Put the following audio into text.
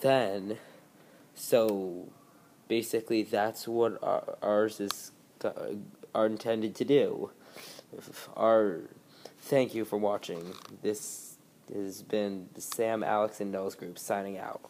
then, so basically that's what our, ours is are intended to do. Our thank you for watching. This has been Sam, Alex, and Nels group signing out.